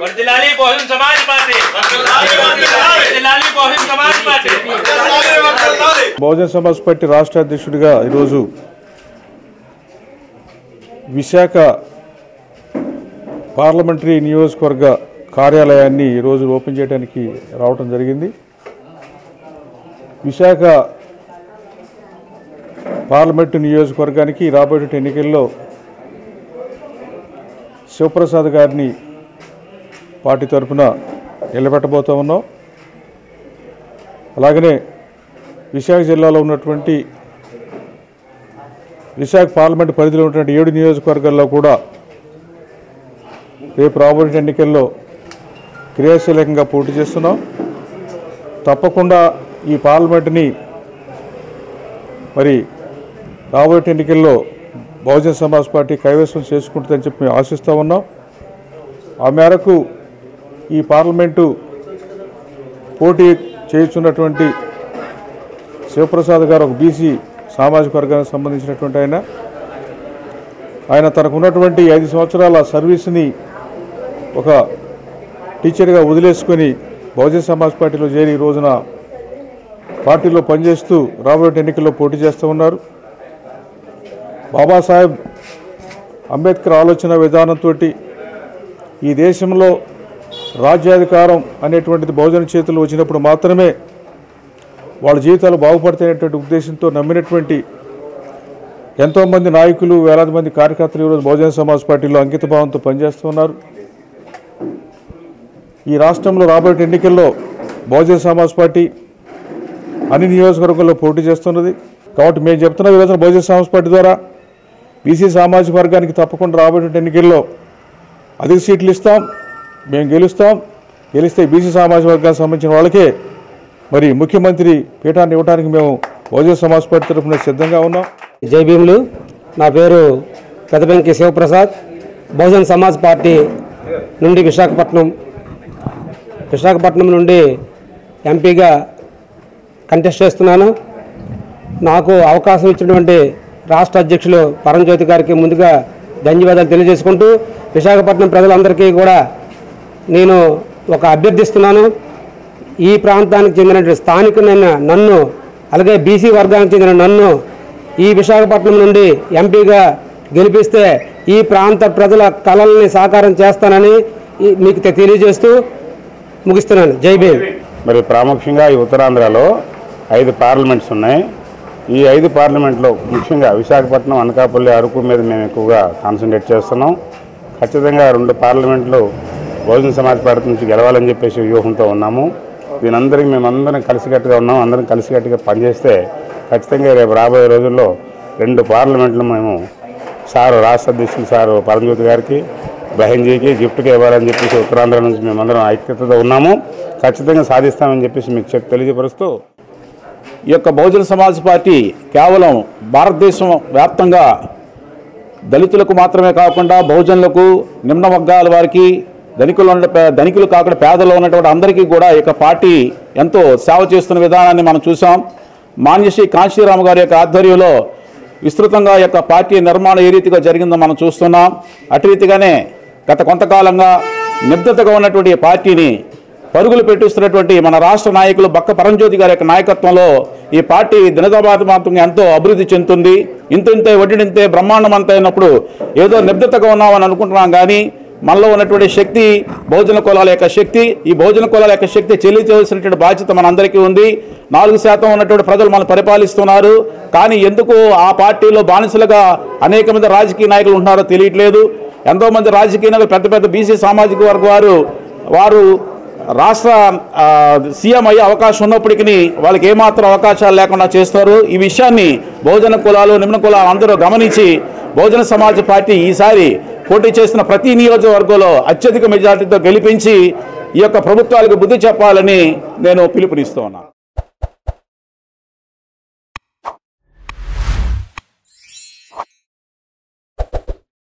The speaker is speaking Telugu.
వర్దిలాలి బహుజన్ సమాజ్ పార్టీ. వర్దిలాలి బహుజన్ సమాజ్ పార్టీ. బహుజన్ సమాజ్ పార్టీ రాష్ట్ర అధ్యక్షుడిగా ఈరోజు విశాఖ పార్లమెంటరీ నియోజకవర్గ కార్యాలయాన్ని ఈరోజు ఓపెన్ చేయడానికి రావటం జరిగింది. విశాఖ పార్లమెంటు నియోజకవర్గానికి రాబోయే ఎన్నికల్లో శివప్రసాద్ గారిని పార్టీ తరఫున నిలబెట్టబోతూ ఉన్నాం. అలాగనే విశాఖ జిల్లాలో ఉన్నటువంటి విశాఖ పార్లమెంట్ పరిధిలో ఉన్నటువంటి ఏడు నియోజకవర్గాల్లో కూడా రేపు రాబోయే ఎన్నికల్లో క్రియాశీలకంగా పోటీ చేస్తున్నాం. తప్పకుండా ఈ పార్లమెంట్ని మరి రాబోయే ఎన్నికల్లో బహుజన్ సమాజ్ పార్టీ కైవసం చేసుకుంటుందని చెప్పి మేము ఆశిస్తూ ఉన్నాం. ఆ మేరకు ఈ పార్లమెంటు పోటీ చేస్తున్నటువంటి శివప్రసాద్ గారు ఒక బీసీ సామాజిక వర్గానికి సంబంధించినటువంటి ఆయన. ఆయన తనకున్నటువంటి ఐదు సంవత్సరాల సర్వీస్ని ఒక టీచర్గా వదిలేసుకొని బహుజన్ సమాజ్ పార్టీలో చేరి ఈ రోజున పార్టీలో పనిచేస్తూ రాబోయే ఎన్నికల్లో పోటీ చేస్తూ ఉన్నారు. బాబాసాహెబ్ అంబేద్కర్ ఆలోచన విధానంతో ఈ దేశంలో రాజ్యాధికారం అనేటువంటిది బహుజన చేతులు వచ్చినప్పుడు మాత్రమే వాళ్ళ జీవితాలు బాగుపడతాయనేటువంటి ఉద్దేశంతో నమ్మినటువంటి ఎంతోమంది నాయకులు వేలాది మంది కార్యకర్తలు ఈరోజు బహుజన సమాజ్ పార్టీలో అంకిత భావంతో పనిచేస్తున్నారు ఈ రాష్ట్రంలో రాబోయే ఎన్నికల్లో బహుజన సమాజ్ పార్టీ అన్ని నియోజకవర్గాల్లో పోటీ చేస్తున్నది. కాబట్టి మేము చెప్తున్న ఈరోజు బహుజన సమాజ్ పార్టీ ద్వారా బీసీ సామాజిక వర్గానికి తప్పకుండా రాబోయే ఎన్నికల్లో అధిక సీట్లు ఇస్తాం మేము గెలుస్తాం. గెలిస్తే బీసీ సామాజిక వర్గానికి సంబంధించిన వాళ్ళకే మరి ముఖ్యమంత్రి పీఠాన్ని ఇవ్వడానికి మేము బహుజన సమాజ్ పార్టీ తరఫున సిద్ధంగా ఉన్నాం. జై భీములు. నా పేరు పెదబెంకి శివప్రసాద్. బహుజన్ సమాజ్ పార్టీ నుండి విశాఖపట్నం విశాఖపట్నం నుండి ఎంపీగా కంటెస్ట్ చేస్తున్నాను. నాకు అవకాశం ఇచ్చినటువంటి రాష్ట్ర అధ్యక్షులు పరంజ్యోతి గారికి ముందుగా ధన్యవాదాలు తెలియజేసుకుంటూ విశాఖపట్నం ప్రజలందరికీ కూడా నేను ఒక అభ్యర్థిస్తున్నాను. ఈ ప్రాంతానికి చెందినటువంటి స్థానికులైన నన్ను అలాగే బీసీ వర్గానికి చెందిన నన్ను ఈ విశాఖపట్నం నుండి ఎంపీగా గెలిపిస్తే ఈ ప్రాంత ప్రజల కళల్ని సాకారం చేస్తానని మీకు తెలియజేస్తూ ముగిస్తున్నాను. జై భీమ్. మరి ప్రాముఖ్యంగా ఈ ఉత్తరాంధ్రలో ఐదు పార్లమెంట్స్ ఉన్నాయి. ఈ ఐదు పార్లమెంట్లో ముఖ్యంగా విశాఖపట్నం అనకాపల్లి అరకు మీద మేము ఎక్కువగా కాన్సన్ట్రేట్ చేస్తున్నాం. ఖచ్చితంగా రెండు పార్లమెంట్లు బహుజన సమాజ్ పార్టీ నుంచి గెలవాలని చెప్పేసి వ్యూహంతో ఉన్నాము. దీనందరికీ మేమందరం కలిసికట్టుగా ఉన్నాం. అందరం కలిసికట్టుగా పనిచేస్తే ఖచ్చితంగా రేపు రాబోయే రోజుల్లో రెండు పార్లమెంట్లు మేము సారు రాష్ట్ర అధ్యక్షులు సారు పరంజ్యోతి గారికి బహెన్జీకి గిఫ్ట్గా ఇవ్వాలని చెప్పేసి ఉత్తరాంధ్ర నుంచి మేమందరం ఐక్యతతో ఉన్నాము. ఖచ్చితంగా సాధిస్తామని చెప్పేసి మీకు చెప్ తెలియపరుస్తూ ఈ యొక్క బహుజన సమాజ్ పార్టీ కేవలం భారతదేశం వ్యాప్తంగా దళితులకు మాత్రమే కాకుండా బహుజనులకు నిమ్న వర్గాల వారికి ధనికులు ధనికులు కాకుండా పేదలు ఉన్నటువంటి అందరికీ కూడా ఈ యొక్క పార్టీ ఎంతో సేవ చేస్తున్న విధానాన్ని మనం చూసాం మాన్యశ్రీ కాంశీరామ్ గారి యొక్క ఆధ్వర్యంలో విస్తృతంగా యొక్క పార్టీ నిర్మాణం ఏ రీతిగా జరిగిందో మనం చూస్తున్నాం. అటు రీతిగానే గత కొంతకాలంగా నిబద్ధతగా ఉన్నటువంటి పార్టీని పరుగులు పెట్టిస్తున్నటువంటి మన రాష్ట్ర నాయకులు బక్క పరంజ్యోతి గారి యొక్క నాయకత్వంలో ఈ పార్టీ దినదాబాద్ మాత్రం ఎంతో అభివృద్ధి చెందుతుంది. ఇంత ఇంత వడ్డీనింతే బ్రహ్మాండం అంత అయినప్పుడు ఏదో నిబద్ధతగా ఉన్నామని అనుకుంటున్నాం కానీ మనలో ఉన్నటువంటి శక్తి బహుజన కులాల యొక్క శక్తి ఈ బహుజన కులాల యొక్క శక్తి చెల్లించవలసినటువంటి బాధ్యత మనందరికీ ఉంది. నాలుగు శాతం ఉన్నటువంటి ప్రజలు మనం పరిపాలిస్తున్నారు. కానీ ఎందుకు ఆ పార్టీలో బానిసలుగా అనేక మంది రాజకీయ నాయకులు ఉంటున్నారో తెలియట్లేదు. ఎంతో మంది రాజకీయ నాయకులు పెద్ద పెద్ద బీసీ సామాజిక వర్గ వారు వారు రాష్ట్ర సీఎం అయ్యే అవకాశం ఉన్నప్పటికీ వాళ్ళకి ఏమాత్రం అవకాశాలు లేకుండా చేస్తారు. ఈ విషయాన్ని బహుజన కులాలు నిమ్న కులాలు అందరూ గమనించి బహుజన సమాజ్ పార్టీ ఈసారి పోటీ చేస్తున్న ప్రతి నియోజకవర్గంలో అత్యధిక మెజార్టీతో గెలిపించి ఈ యొక్క ప్రభుత్వాలకు బుద్ధి చెప్పాలని నేను పిలుపునిస్తూ ఉన్నాను.